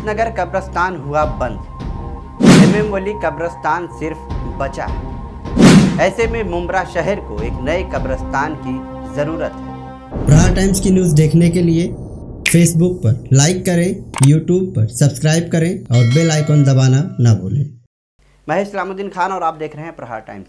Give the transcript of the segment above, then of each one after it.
अमृतनगर कब्रस्तान हुआ बंद। एमएम वली कब्रस्तान सिर्फ़ बचा है। ऐसे में मुमरा शहर को एक नए कब्रस्तान की ज़रूरत है। प्रहार टाइम्स की न्यूज़ देखने के लिए फेसबुक पर लाइक करें यूट्यूब पर सब्सक्राइब करें और बेल आइकॉन दबाना ना भूलें। मैं इस्लामुद्दीन खान और आप देख रहे हैं प्रहार टाइम्स।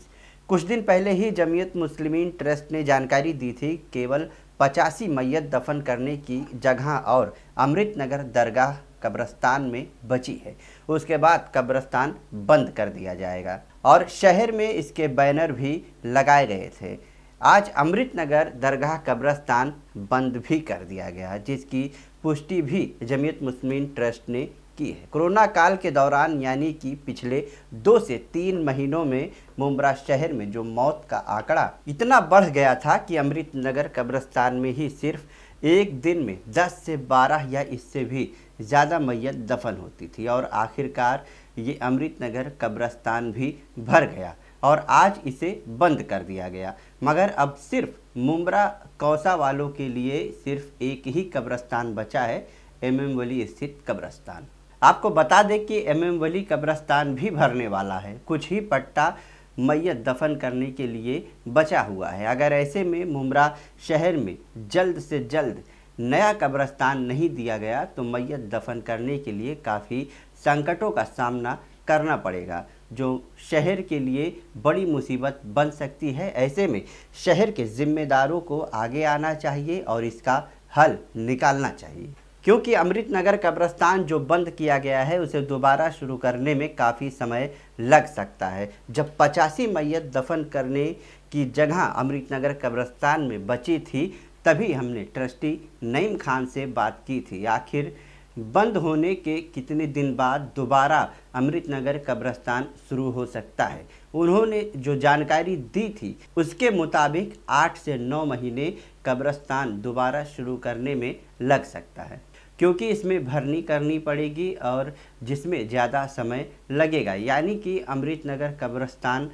कुछ दिन पहले ही जमीयत मुस्लिमीन ट्रस्ट ने जानकारी दी थी केवल पचासी मैयत दफन करने की जगह और अमृत नगर दरगाह कब्रस्तान में बची है। उसके बाद कब्रस्तान बंद कर दिया जाएगा और शहर में इसके बैनर भी लगाए गए थे। आज अमृत नगर दरगाह कब्रस्तान बंद भी कर दिया गया, जिसकी पुष्टि भी जमीयत मुस्लिमीन ट्रस्ट ने की है। कोरोना काल के दौरान, यानी कि पिछले दो से तीन महीनों में मुमरा शहर में जो मौत का आंकड़ा इतना बढ़ गया था कि अमृत नगर कब्रस्तान में ही सिर्फ़ एक दिन में 10 से 12 या इससे भी ज़्यादा मैयत दफन होती थी और आखिरकार ये अमृतनगर कब्रस्तान भी भर गया और आज इसे बंद कर दिया गया। मगर अब सिर्फ़ मुमरा कौसा वालों के लिए सिर्फ़ एक ही कब्रस्तान बचा है, एम एम वली स्थित कब्रस्तान। आपको बता दें कि एम एम वली कब्रस्तान भी भरने वाला है। कुछ ही पट्टा मैयत दफन करने के लिए बचा हुआ है। अगर ऐसे में मुमरा शहर में जल्द से जल्द नया कब्रस्तान नहीं दिया गया तो मैयत दफन करने के लिए काफ़ी संकटों का सामना करना पड़ेगा, जो शहर के लिए बड़ी मुसीबत बन सकती है। ऐसे में शहर के जिम्मेदारों को आगे आना चाहिए और इसका हल निकालना चाहिए। क्योंकि अमृत नगर कब्रस्तान जो बंद किया गया है, उसे दोबारा शुरू करने में काफ़ी समय लग सकता है। जब पचासी मैयत दफन करने की जगह अमृत नगर कब्रस्तान में बची थी, तभी हमने ट्रस्टी नईम खान से बात की थी। आखिर बंद होने के कितने दिन बाद दोबारा अमृत नगर कब्रस्तान शुरू हो सकता है? उन्होंने जो जानकारी दी थी, उसके मुताबिक आठ से नौ महीने कब्रस्तान दोबारा शुरू करने में लग सकता है। क्योंकि इसमें भरनी करनी पड़ेगी और जिसमें ज़्यादा समय लगेगा। यानी कि अमृत नगर कब्रस्तान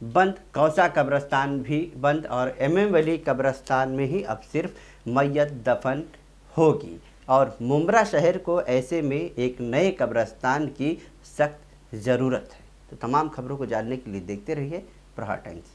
बंद, कौसा कब्रस्तान भी बंद और एम एम वली कब्रस्तान में ही अब सिर्फ़ मैयत दफन होगी। और मुमरा शहर को ऐसे में एक नए कब्रस्तान की सख्त ज़रूरत है। तो तमाम खबरों को जानने के लिए देखते रहिए प्रहार टाइम्स।